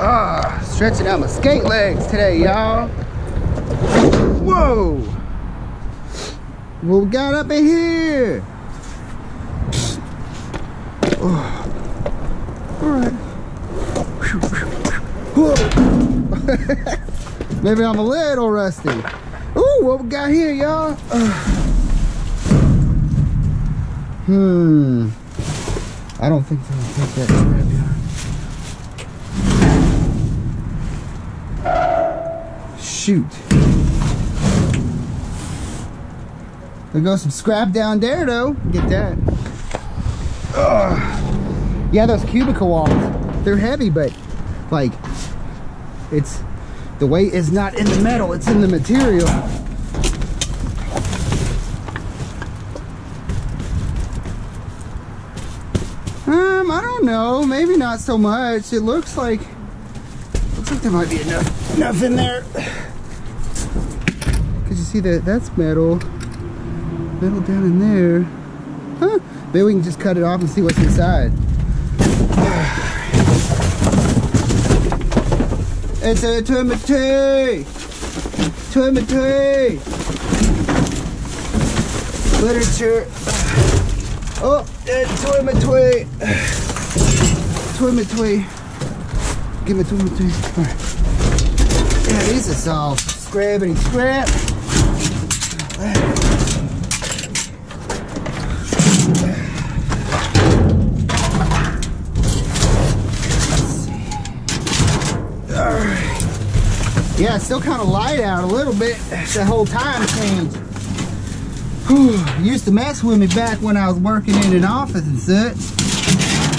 Ah, stretching out my skate legs today, y'all. Whoa! What we got up in here? Oh. All right. Maybe I'm a little rusty. Ooh, what we got here, y'all? Hmm. I don't think they'll take that. Shoot. There goes some scrap down there, though. Get that. Ugh. Yeah, those cubicle walls. They're heavy, but like, it's the weight is not in the metal; it's in the material. Um, I don't know. Maybe not so much. It looks like looks like there might be enough enough in there. See that that's metal. Metal down in there. Huh? Maybe we can just cut it off and see what's inside. It's a Timothy! Timothy! Literature. Oh, it's Timothy! Timothy. Give me Timothy. Alright. Yeah, these are soft. Scrabbity scrap. Yeah, it's still kind of light out a little bit. The whole time change. Whew, used to mess with me back when I was working in an office and such.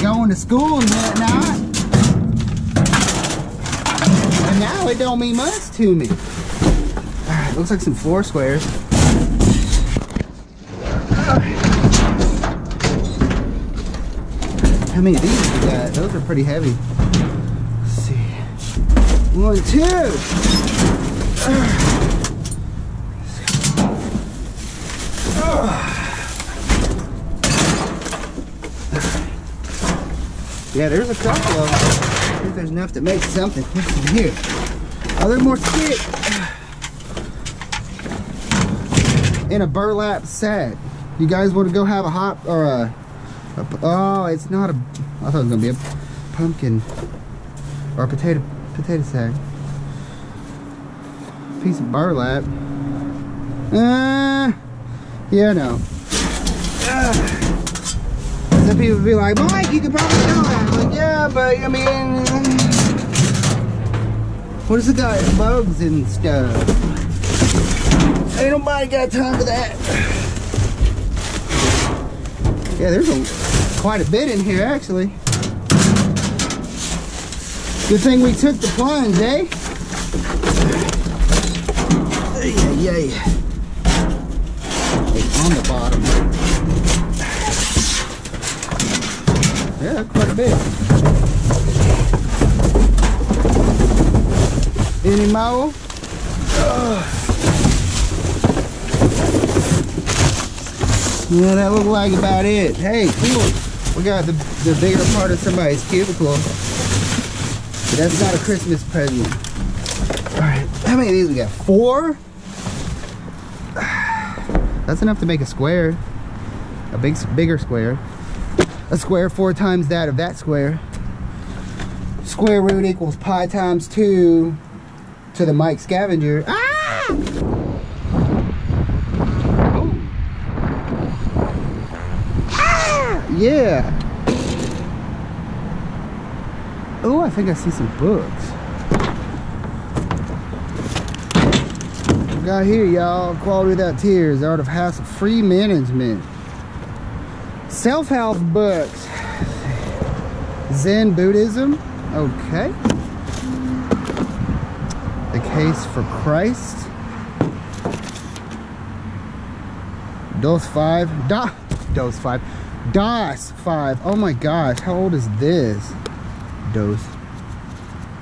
Going to school and whatnot. And now it don't mean much to me. Alright, looks like some four squares. How many of these we got? Those are pretty heavy. Let's see. One, two. Yeah, there's a couple of them. I think there's enough to make something. Here? Oh, there's more stick. In a burlap sack. You guys want to go have a hot or a oh, it's not a. I thought it was gonna be a pumpkin or a potato potato sack. Piece of burlap. Uh, yeah, no. Uh, some people be like, Mike, you could probably do that. Like, yeah, but I mean, what is the guy? Bugs and stuff. Ain't nobody got time for that. Yeah, there's a, quite a bit in here, actually. Good thing we took the plunge, eh? Yeah, yeah. On the bottom. Yeah, quite a bit. Any more? Ugh. Yeah, that looked like about it. Hey, cool. We got the, the bigger part of somebody's cubicle. But that's not a Christmas present. Alright, how many of these we got? Four? That's enough to make a square. A big, bigger square. A square four times that of that square. Square root equals pi times two to the Mike Scavenger. Ah! Oh. Ah! Yeah. Oh, I think I see some books. Got here, y'all. Quality Without Tears, Art of Hassle Free Management. Self-help books. Zen Buddhism. Okay. The Case for Christ. DOS 5. Da DOS 5. DOS 5. Oh my gosh. How old is this? DOS.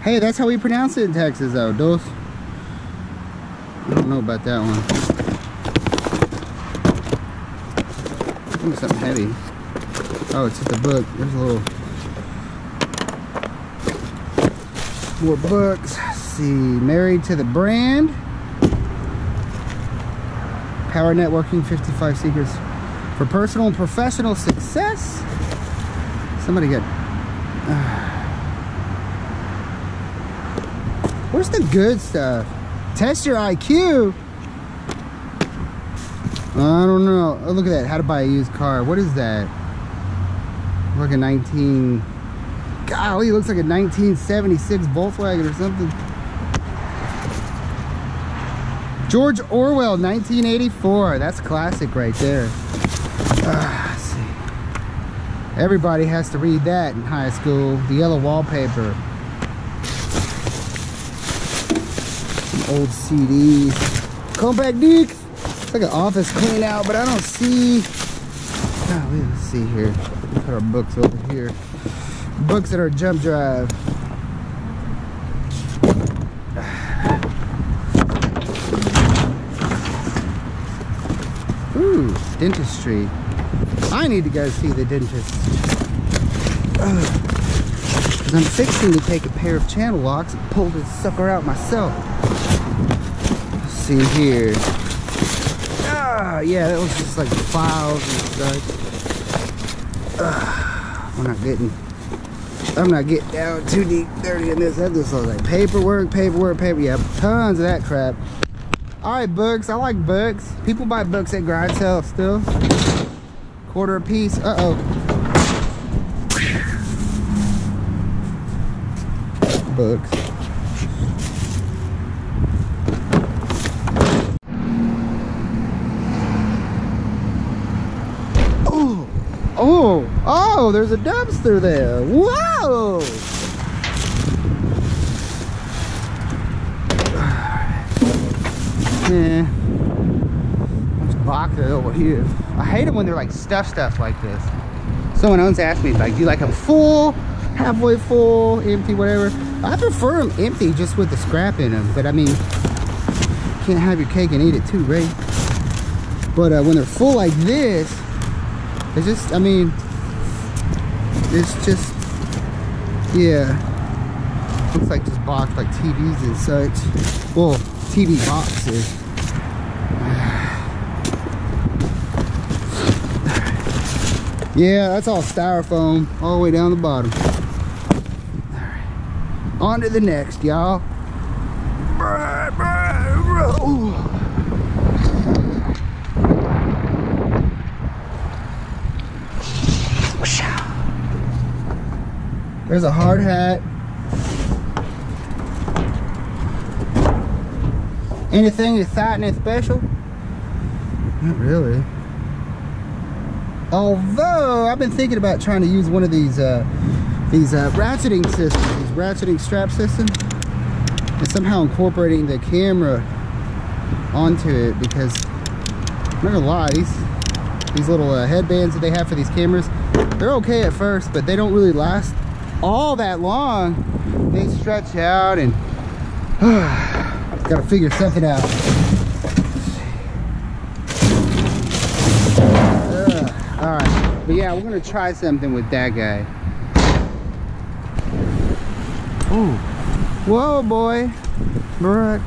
Hey, that's how we pronounce it in Texas though. DOS. I don't know about that one. Something heavy. Oh, it's just a book. There's a little More books. Let's see, Married to the Brand. Power Networking 55 Secrets for Personal and Professional Success. Somebody got. Uh, where's the good stuff? Test your IQ. I don't know. Oh, look at that. How to buy a used car. What is that? Like a 19. Golly, looks like a 1976 Volkswagen or something. George Orwell, 1984. That's classic right there. Uh, see. Everybody has to read that in high school. The yellow wallpaper. Some old CDs. Compact discs. It's like an office clean out, but I don't see. Golly, let's see here. Put our books over here. Books that are jump drive. Ooh, dentistry. I need to go see the dentist. Because I'm fixing to take a pair of channel locks and pull this sucker out myself. Let's see here. Ah, yeah, that was just like files and such. Uh, we're not getting, I'm not getting down too deep dirty in this. That just looks like paperwork, paperwork, paper. Yeah, tons of that crap. All right, books. I like books. People buy books at garage still. Quarter a piece. Uh-oh. Books. Oh, oh, oh, there's a dumpster there. Whoa! Yeah. There's boxes over here. I hate them when they're like stuff stuff like this. Someone else asked me, like, do you like them full, halfway full, empty, whatever? I prefer them empty just with the scrap in them. But I mean, can't have your cake and eat it too, right? But uh, when they're full like this, it's just, I mean, it's just, yeah. Looks like just boxed like TVs and such. Well, TV boxes. Yeah, that's all styrofoam all the way down the bottom. On to the next, y'all. There's a hard hat. Anything exciting and special? Not really. Although I've been thinking about trying to use one of these uh, these uh, ratcheting systems, these ratcheting strap systems, and somehow incorporating the camera onto it because I'm not gonna lie, these these little uh, headbands that they have for these cameras, they're okay at first, but they don't really last all that long. They stretch out and gotta figure something out. But yeah, we're gonna try something with that guy. Ooh, whoa, boy, Brooke.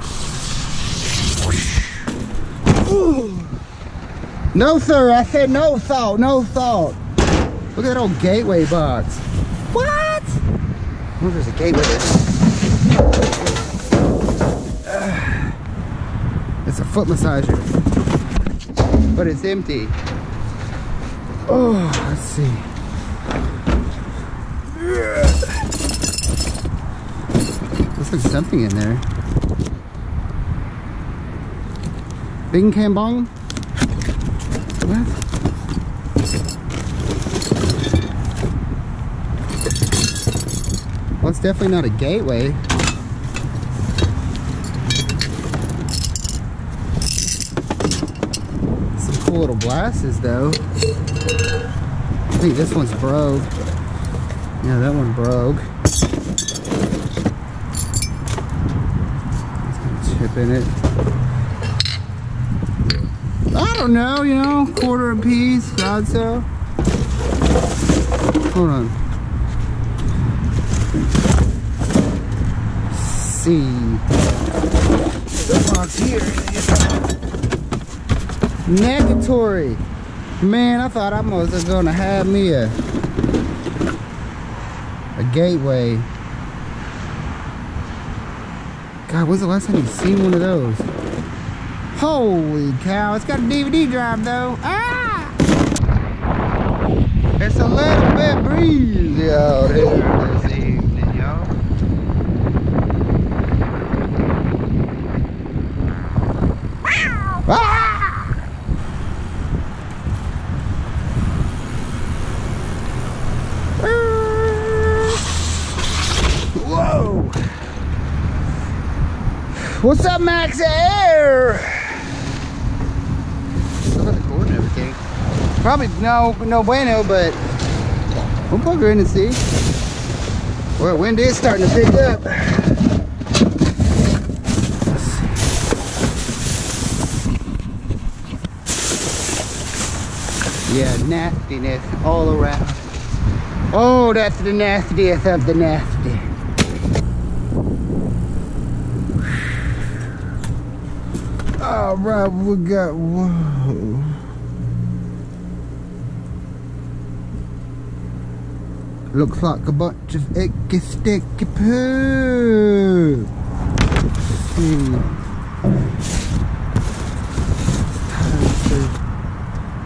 Ooh. No, sir. I said no thought. No thought. Look at that old gateway box. What? I wonder if there's a gateway. It's a foot massager, but it's empty. Oh, let's see. Looks like something in there. Bing Cam Bong? What? Well, it's definitely not a gateway. Some cool little glasses though. I think this one's broke. Yeah, that one broke. Chip in it. I don't know, you know, quarter a piece, God so. Hold on. see. The box here. Negatory. Man, I thought I was gonna have me a a gateway. God, when's the last time you seen one of those? Holy cow, it's got a DVD drive though. Ah! It's a little bit breezy out here this evening, y'all. Ah! Whoa! What's up, Max Air? Still the cord and everything. Probably no, no bueno, but we'll plug her in and see. Well, wind is starting to pick up. Yeah, nastiness all around. Oh, that's the nastiest of the nasty. All right, we got whoa. Looks like a bunch of icky sticky poo. Let's see.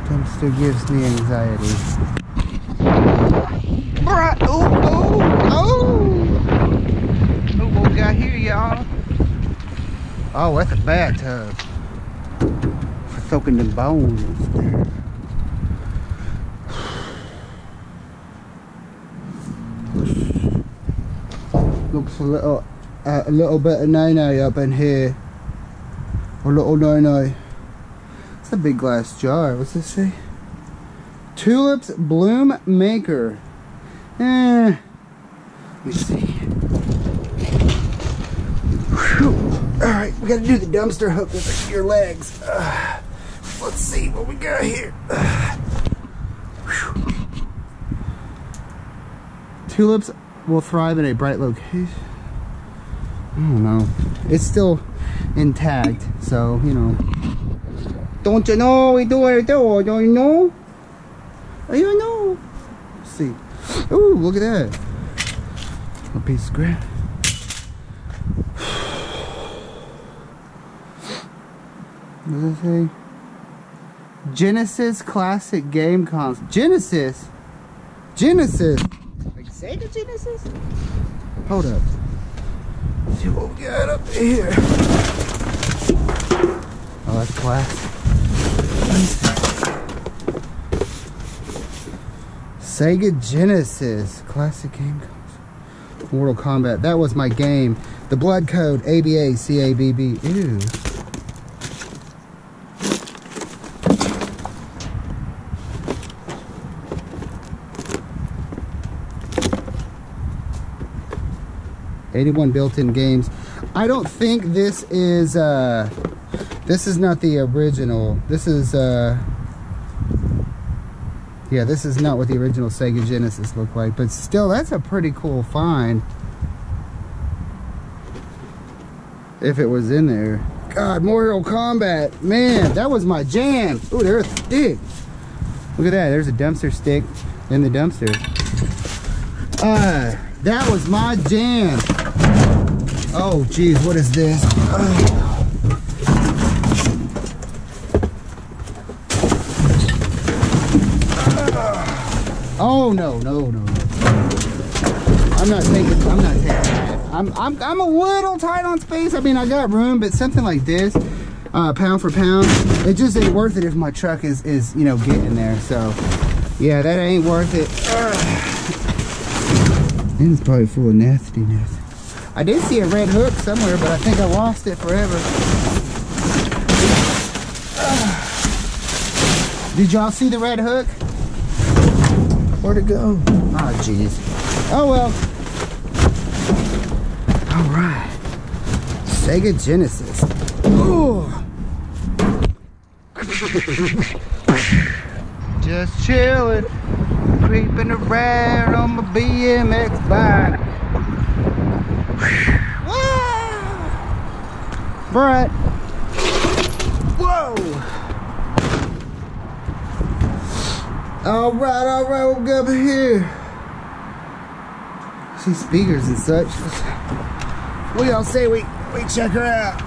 Dumpster, gives me anxiety. Right. Oh, oh, oh. Oh, what we got here, y'all? Oh, that's a bathtub. Soaking the bones. Looks a little, uh, a little bit of no-no up in here. A little no-no. It's a big glass jar. What's this say? Tulips Bloom Maker. Eh. Let me see. Whew. All right, we got to do the dumpster hook with your legs. Uh, let's see what we got here. Tulips will thrive in a bright location. I don't know. It's still intact, so you know. Don't you know we do it? do. Don't you know? You know. Let's see. Ooh, look at that. A piece of scrap. What does it say? Genesis Classic Game Console. Genesis? Genesis? Like Sega Genesis? Hold up. Let's see what we got up here. Oh, that's classic. Sega Genesis Classic Game Console. Mortal Kombat. That was my game. The blood code ABA CABB. Ew. Eighty-one built-in games. I don't think this is uh this is not the original. This is uh yeah, this is not what the original Sega Genesis looked like, but still, that's a pretty cool find. If it was in there. God, Mortal Kombat. Man, that was my jam. Ooh, there's a stick. Look at that. There's a dumpster stick in the dumpster. Uh, that was my jam. Oh, geez, what is this? Oh no, no, no. I'm not taking I'm not taking that. I'm I'm I'm a little tight on space. I mean I got room, but something like this, uh, pound for pound, it just ain't worth it if my truck is is, you know, getting there. So yeah, that ain't worth it. And it's probably full of nastiness. I did see a red hook somewhere, but I think I lost it forever. Did y'all see the red hook? Where'd it go? Oh, jeez. Oh, well. All right. Sega Genesis. Ooh. Just chilling, creeping around on my BMX bike. Front. Whoa! All right, all right, we'll go over here. See speakers and such. We all say we we check her out.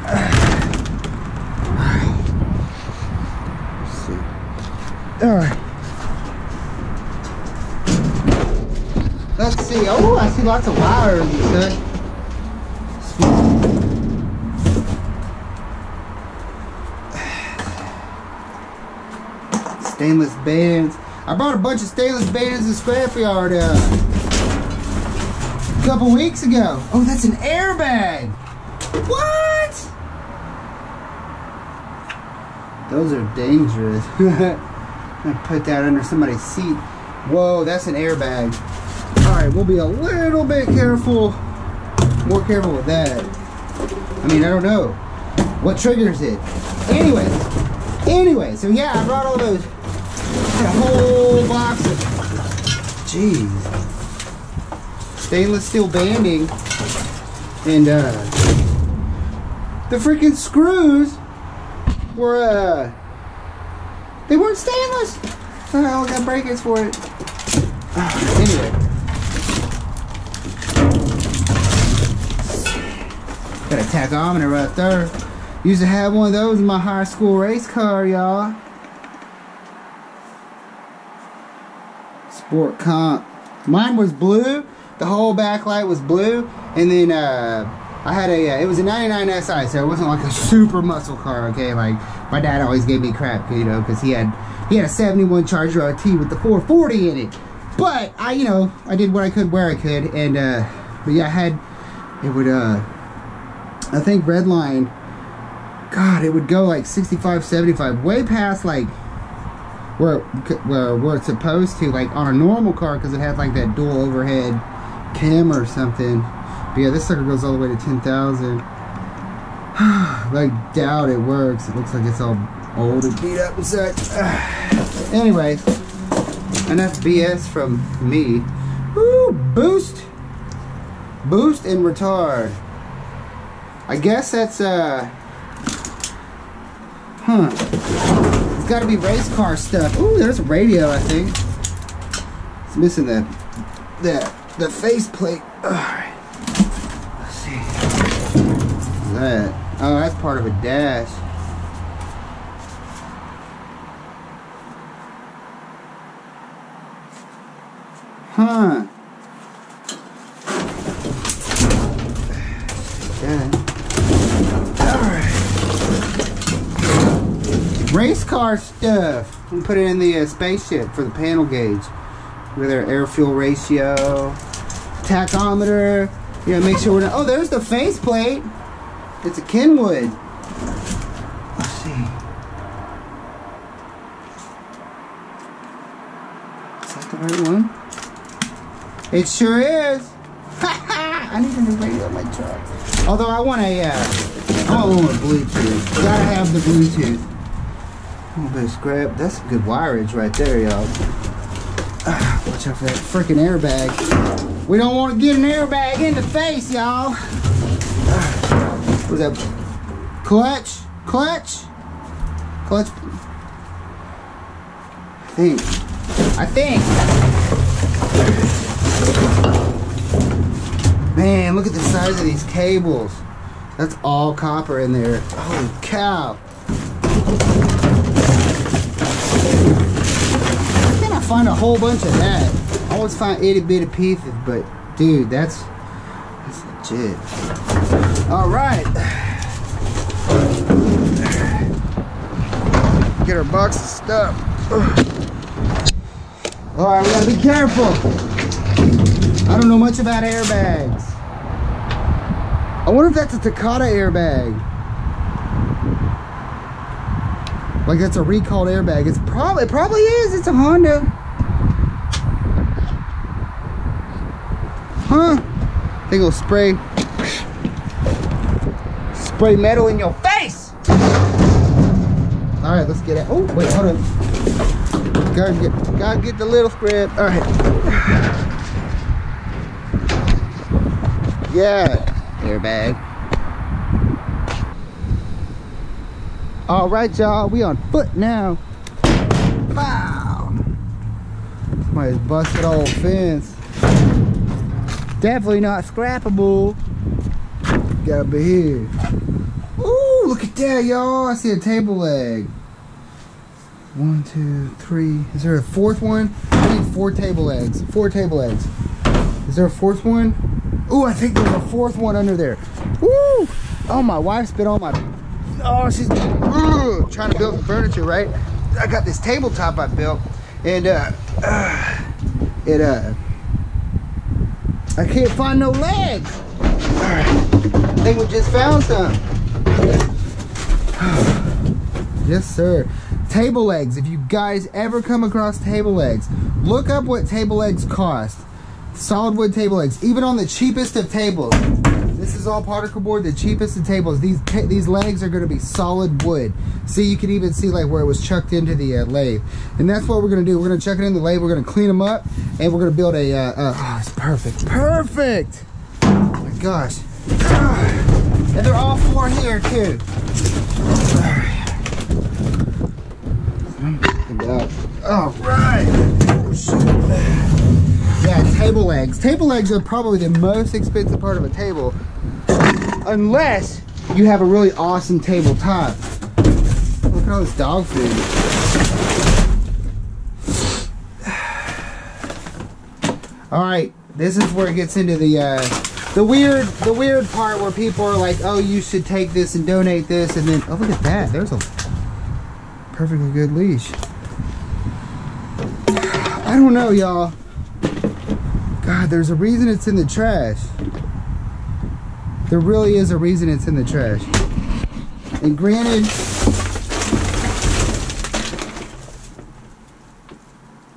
Let's see. All right. Let's see. Oh, I see lots of wires and such. Stainless bands. I brought a bunch of stainless bands in scrapyard uh, a couple weeks ago. Oh, that's an airbag. What? Those are dangerous. Gonna put that under somebody's seat. Whoa, that's an airbag. All right, we'll be a little bit careful, more careful with that. I mean, I don't know what triggers it. Anyway, anyway, so yeah, I brought all those, a whole box of, jeez, stainless steel banding, and uh, the freaking screws were uh, they weren't stainless. I got breakers for it. anyway. Got a tachometer right there. Used to have one of those in my high school race car, y'all. Sport comp. Mine was blue. The whole backlight was blue. And then uh, I had a, uh, it was a 99 SI, so it wasn't like a super muscle car, okay? Like, my dad always gave me crap, you know, because he had, he had a 71 Charger RT with the 440 in it. But, I, you know, I did what I could where I could. And, uh, but yeah, I had, it would, uh, I think Redline, God, it would go like 65, 75, way past like where where, where it's supposed to, like on a normal car, because it had like that dual overhead camera or something. But yeah, this sucker goes all the way to 10,000. like doubt it works. It looks like it's all old and beat up and such. Anyways, enough BS from me. Woo, boost, boost and retard. I guess that's uh Huh. It's gotta be race car stuff. Ooh, there's a radio, I think. It's missing the the the faceplate. Alright. Let's see. That? Oh, that's part of a dash. Huh. Car stuff. We put it in the uh, spaceship for the panel gauge with our air fuel ratio, tachometer. You know, make sure we're not. Oh, there's the faceplate. It's a Kenwood. Let's see. Is that the right one? It sure is. I need a new radio on my truck. Although I want a, uh, I want Bluetooth. Gotta have the Bluetooth. Of scrap. That's some good wireage right there, y'all. Watch out for that freaking airbag. We don't want to get an airbag in the face, y'all. Was that? Clutch? Clutch? Clutch? I think. I think. Man, look at the size of these cables. That's all copper in there. Holy cow. Find a whole bunch of that. I always find itty bitty pieces, but dude, that's that's legit. All right. Get our box of stuff. All right, we gotta be careful. I don't know much about airbags. I wonder if that's a Takata airbag. Like that's a recalled airbag. It's probably it probably is. It's a Honda. Huh? They gonna spray spray metal in your face. All right, let's get it. Oh wait, hold on. Gotta get gotta get the little spread. All right. Yeah, airbag. All right, y'all, we on foot now. Wow. Somebody's busted old fence. Definitely not scrappable. Gotta be here. Ooh, look at that, y'all. I see a table leg. One, two, three. Is there a fourth one? I need four table legs. Four table legs. Is there a fourth one? Ooh, I think there's a fourth one under there. Woo! Oh, my wife spit on my oh, she's trying to build furniture, right? I got this tabletop I built, and uh, uh, it uh, I can't find no legs. All right, I think we just found some. yes, sir. Table legs. If you guys ever come across table legs, look up what table legs cost. Solid wood table legs, even on the cheapest of tables. This is all particle board, the cheapest of tables. These these legs are going to be solid wood. See, you can even see like where it was chucked into the uh, lathe. And that's what we're going to do. We're going to chuck it in the lathe. We're going to clean them up, and we're going to build a. Uh, uh, oh, it's perfect, perfect. Oh my gosh. And they're all four here too. All right. Yeah, table legs. Table legs are probably the most expensive part of a table unless you have a really awesome tabletop. Look at all this dog food. All right, this is where it gets into the uh, the weird the weird part where people are like, oh, you should take this and donate this, and then oh look at that, there's a perfectly good leash. I don't know, y'all. God, there's a reason it's in the trash. There really is a reason it's in the trash. And granted,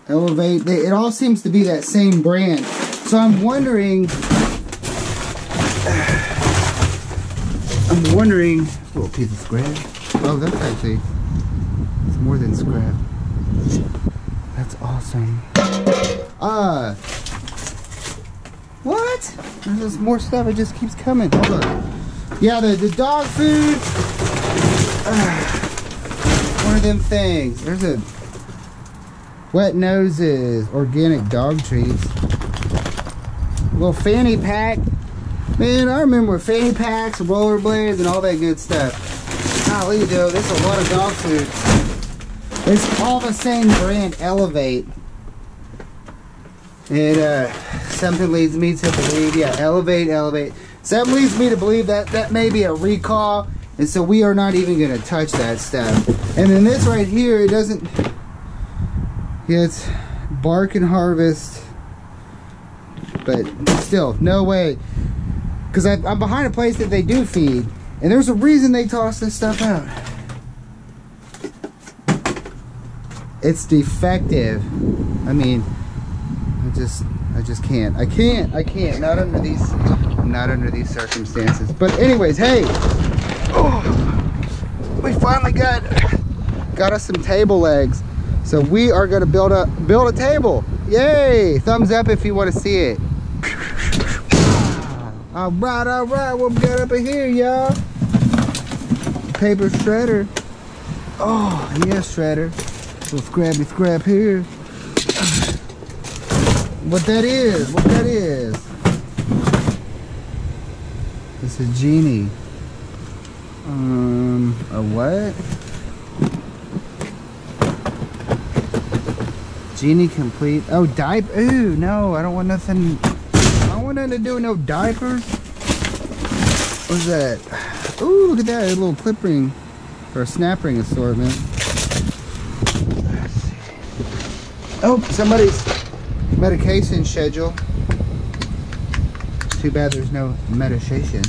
Elevate, they, it all seems to be that same brand. So I'm wondering, I'm wondering, little piece of scrap. Oh, that's actually, it's more than scrap. That's awesome. Uh, what? There's more stuff. It just keeps coming. Hold on. Yeah, the, the dog food. Uh, one of them things. There's a wet noses, organic dog treats. Little fanny pack. Man, I remember fanny packs, rollerblades, and all that good stuff. Golly, though, there's a lot of dog food. It's all the same brand, Elevate. And uh, something leads me to believe, yeah, elevate, elevate. Something leads me to believe that that may be a recall, and so we are not even going to touch that stuff. And then this right here, it doesn't, it's bark and harvest, but still, no way. Because I'm behind a place that they do feed, and there's a reason they toss this stuff out. It's defective. I mean, I just I just can't. I can't. I can't. Not under these not under these circumstances. But anyways, hey. Oh, we finally got got us some table legs. So we are gonna build a build a table. Yay! Thumbs up if you want to see it. All right, all right, what we got up in here, y'all? Paper shredder. Oh, yeah, shredder. Little scrappy scrap here what that is, what that is. It's a genie. Um, a what? Genie complete. Oh, diaper. Ooh, no, I don't want nothing. I don't want nothing to do with no diapers. What's that? Ooh, look at that. A little clip ring or a snap ring assortment. Oh, somebody's medication schedule. Too bad there's no medication.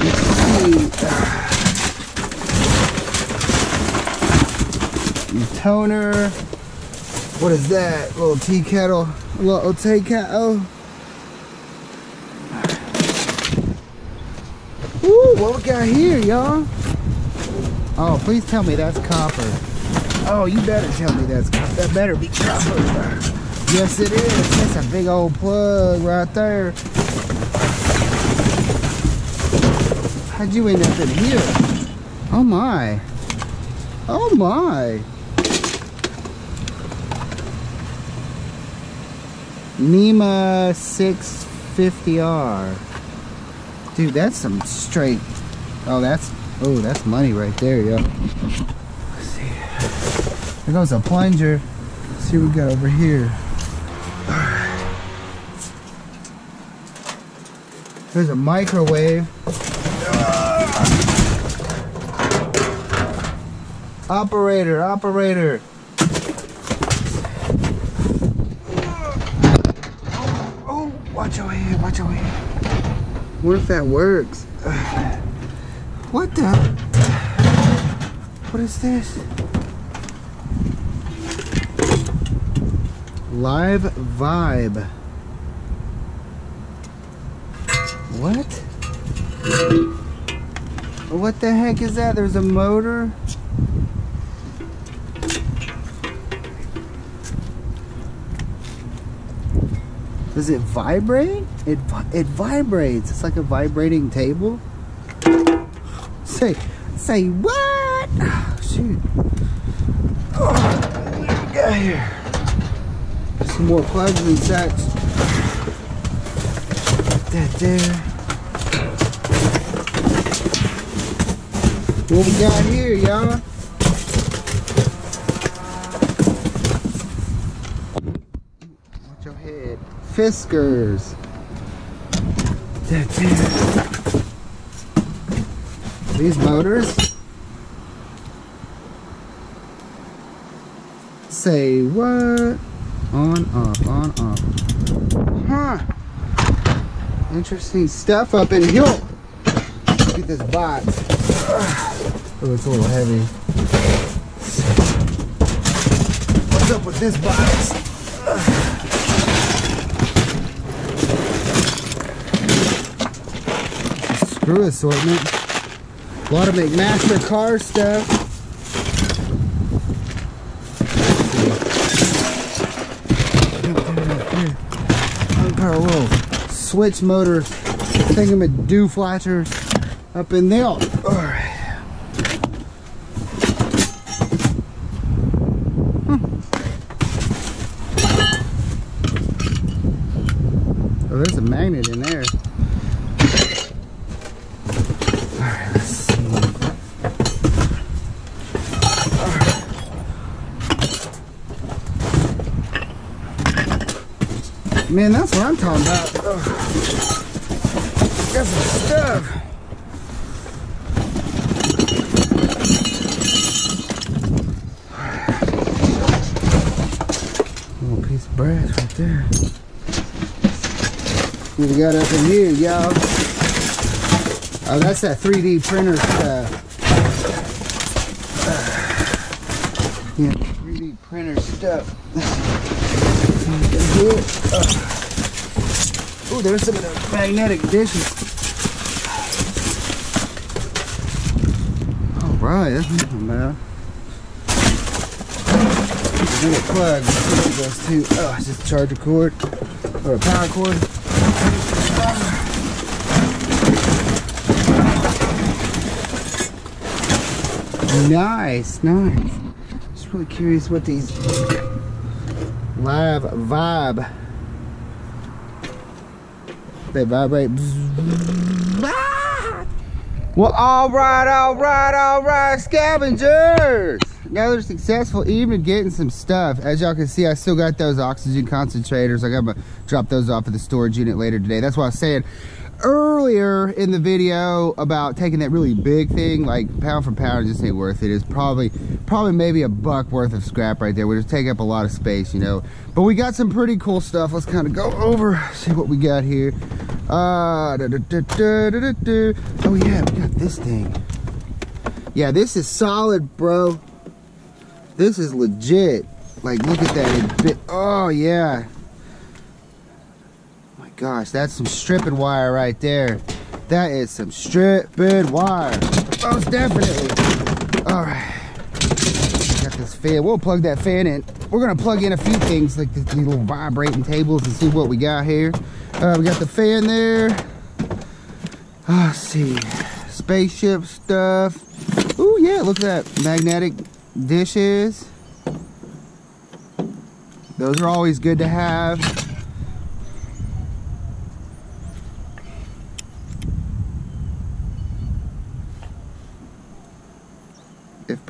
Let's see. Ah. Toner. What is that? A little tea kettle. A little tea kettle. Ooh, what we got here, y'all? Oh, please tell me that's copper. Oh, you better tell me that's that better be copper. Yes, it is. That's a big old plug right there. How'd you end up in here? Oh my. Oh my. NEMA 650R. Dude, that's some straight. Oh, that's oh, that's money right there, yo. There goes a plunger. Let's see what we got over here. There's a microwave. Operator, operator. Oh, oh, watch your head, watch your head. What if that works? What the? What is this? Live Vibe. What? What the heck is that? There's a motor? Does it vibrate? It it vibrates. It's like a vibrating table. Say, say what? Oh, shoot. Oh, here? Some more plugs and such. Put that there. What we got here, y'all? Watch your head. Fiskars. That there. These motors. Say what? On, off, on, off. Huh. Interesting stuff up in here. Look at this box. Oh, it's a little heavy. What's up with this box? Screw assortment. A lot of McMaster-Carr stuff. Switch motors, thingamadoo flashers up in there. Alright. Oh, there's a magnet in there. Alright, let's see. Man, that's what I'm talking about. Ugh. Got some stuff. Little piece of brass right there. We got up in here, y'all? Oh, that's that 3D printer stuff. Yeah, 3D printer stuff. Oh, there's some of the magnetic dishes. All right, that's not bad. Another plug. Goes to. Oh, it's just a charger cord or a power cord. Nice, nice. Just really curious what these live vibe. They vibrate. Ah! Well, all right, all right, all right, scavengers. Another successful evening getting some stuff. As y'all can see, I still got those oxygen concentrators. I got to drop those off at the storage unit later today. That's why I was saying earlier in the video about taking that really big thing, like pound for pound, just ain't worth it. It's probably, probably maybe a buck worth of scrap right there. We just take up a lot of space, you know. But we got some pretty cool stuff. Let's kind of go over, see what we got here. Uh, da, da, da. Oh yeah, we got this thing. Yeah, this is solid, bro. This is legit. Like, look at that. Bit, oh yeah gosh, that's some stripping wire right there. That is some stripping wire. Most definitely. All right. Got this fan. We'll plug that fan in. We're gonna plug in a few things like these little vibrating tables and see what we got here. Uh, we got the fan there. Oh, let's see. Spaceship stuff. Oh, yeah, look at that. Magnetic dishes. Those are always good to have.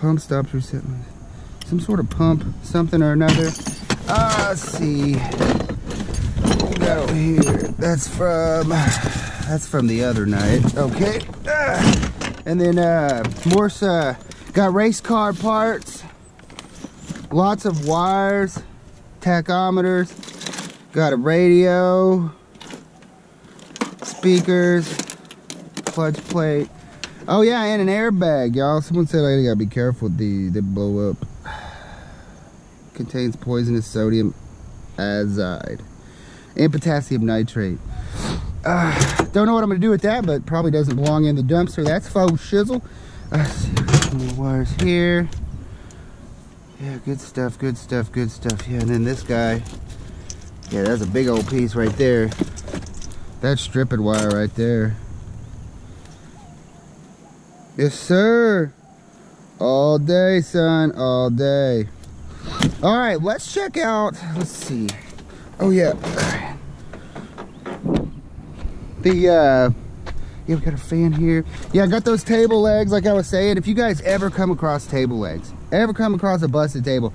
Pump stops resetting, some sort of pump, something or another. Uh, see. What got over here? That's from, that's from the other night. Okay. Uh, and then uh, Morse uh, got race car parts. Lots of wires, tachometers. Got a radio, speakers, clutch plate. Oh yeah, and an airbag, y'all. Someone said I gotta be careful with. They blow up. Contains poisonous sodium azide and potassium nitrate. Uh, don't know what I'm gonna do with that, but probably doesn't belong in the dumpster. That's faux shizzle. Uh, some wires here. Yeah, good stuff, good stuff, good stuff. Yeah, and then this guy. Yeah, that's a big old piece right there. That's stripping wire right there. Yes, sir. All day, son. All day. All right, let's check out. Let's see. Oh, yeah. The, uh, yeah, we got a fan here. Yeah, I got those table legs, like I was saying. If you guys ever come across table legs, ever come across a busted table,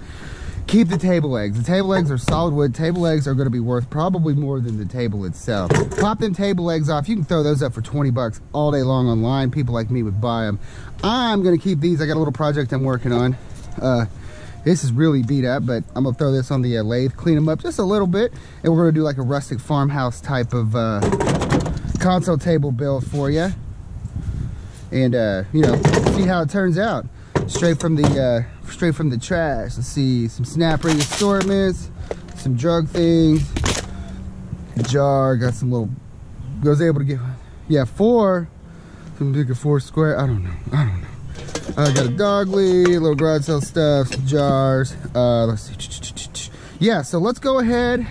keep the table legs. The table legs are solid wood. Table legs are going to be worth probably more than the table itself. Pop them table legs off. You can throw those up for 20 bucks all day long online. People like me would buy them. I'm going to keep these. I got a little project I'm working on. Uh, this is really beat up, but I'm going to throw this on the uh, lathe, clean them up just a little bit, and we're going to do like a rustic farmhouse type of uh, console table build for you. And, uh, you know, see how it turns out straight from the uh, straight from the trash. Let's see some snap ring assortments, some drug things, jar. Got some little. I was able to get yeah four, some bigger four square. I don't know. I don't know. I got a dog lead, little garage sale stuff, some jars. Uh, let's see. Yeah, so let's go ahead.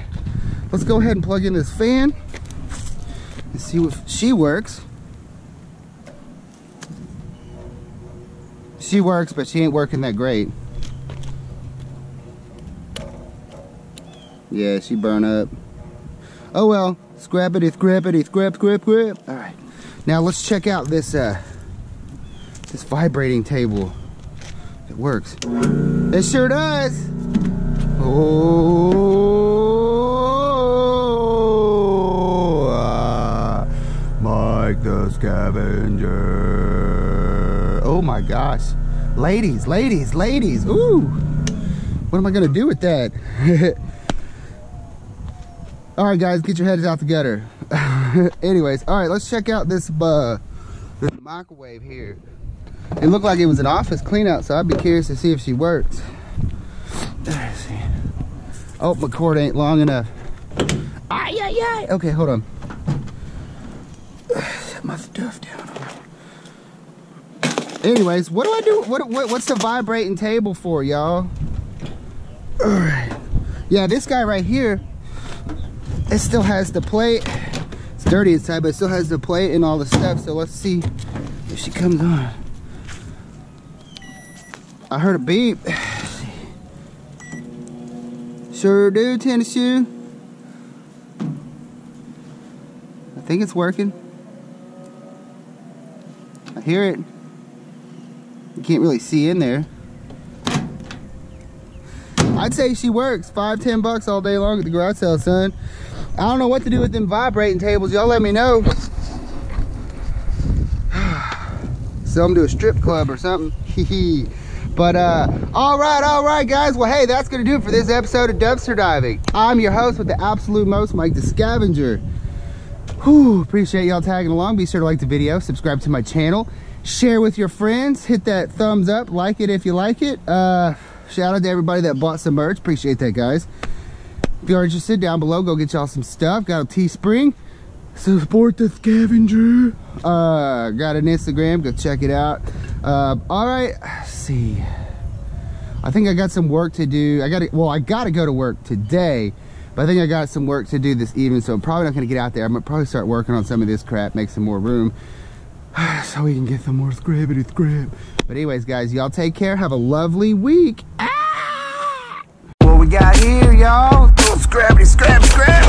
Let's go ahead and plug in this fan and see if she works. She works, but she ain't working that great. Yeah, she burn up. Oh well, scrappity, scrappity, scrap, scrap, scrap. All right, now let's check out this uh, this vibrating table. It works. It sure does. Oh, uh, Mike the Scavenger. Oh my gosh. Ladies, ladies, ladies. Ooh. What am I going to do with that? all right, guys, get your heads out the gutter. Anyways, all right, let's check out this, uh, this microwave here. It looked like it was an office clean out, so I'd be curious to see if she works. Oh, my cord ain't long enough. Ay, ay, ay. Okay, hold on. Set my stuff down. Anyways, what do I do? What, what What's the vibrating table for, y'all? All right. Yeah, this guy right here, it still has the plate. It's dirty inside, but it still has the plate and all the stuff. So let's see if she comes on. I heard a beep. Sure do, tennis shoe. I think it's working. I hear it. You can't really see in there. I'd say she works. Five, ten bucks all day long at the garage sale, son. I don't know what to do with them vibrating tables. Y'all let me know. Sell them to a strip club or something. but uh, all right, all right, guys. Well, hey, that's gonna do it for this episode of Dumpster Diving. I'm your host with the absolute most, Mike the Scavenger. Whew, appreciate y'all tagging along. Be sure to like the video, subscribe to my channel, share with your friends, hit that thumbs up, like it if you like it. Uh, shout out to everybody that bought some merch. Appreciate that, guys. If you're interested, down below, go get y'all some stuff. Got a Teespring. Support the scavenger. Uh, got an Instagram. Go check it out. Uh, all right. See. I think I got some work to do. I got to, well, I got to go to work today, but I think I got some work to do this evening, so I'm probably not to get out there. I'm to probably start working on some of this crap, make some more room. so we can get some more scribbity scrib. But anyways, guys, y'all take care. Have a lovely week. Ah! What we got here, y'all? Scribbity scrib scrib.